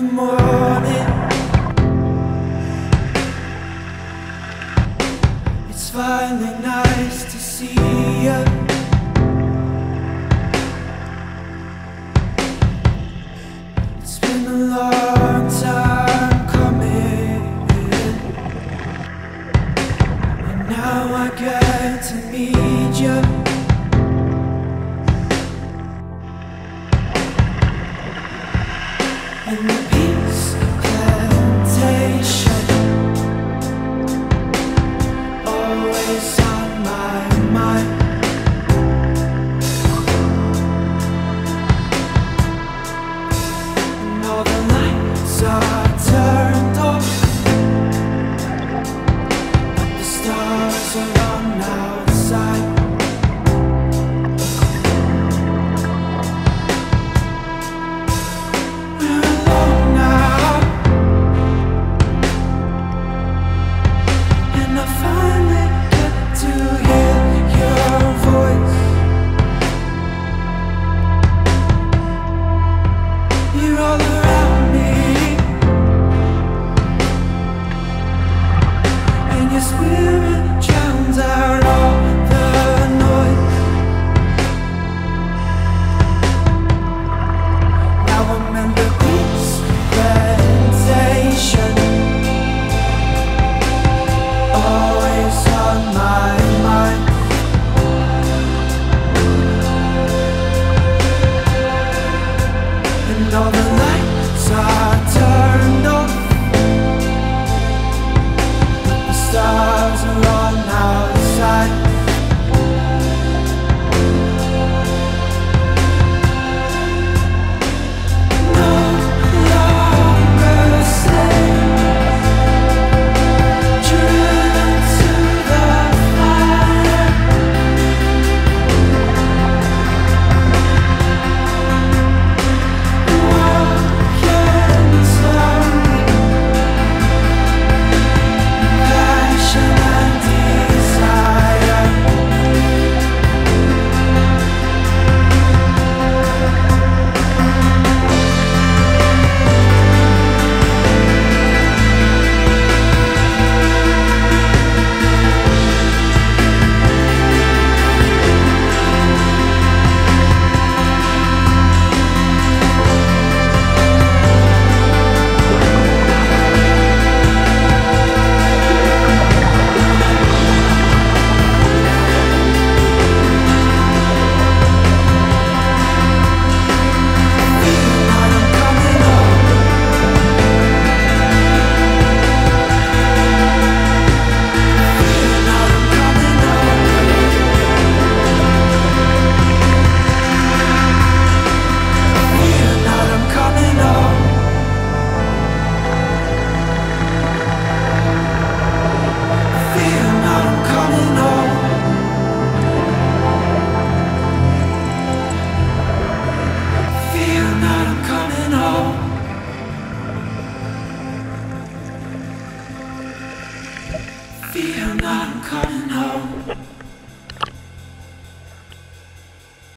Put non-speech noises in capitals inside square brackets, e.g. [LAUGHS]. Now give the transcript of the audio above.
morning. It's finally nice to see you. It's been a long time coming, and now I get to meet you. Mm-hmm. [LAUGHS] all the And all the lights side. feel I'm coming home.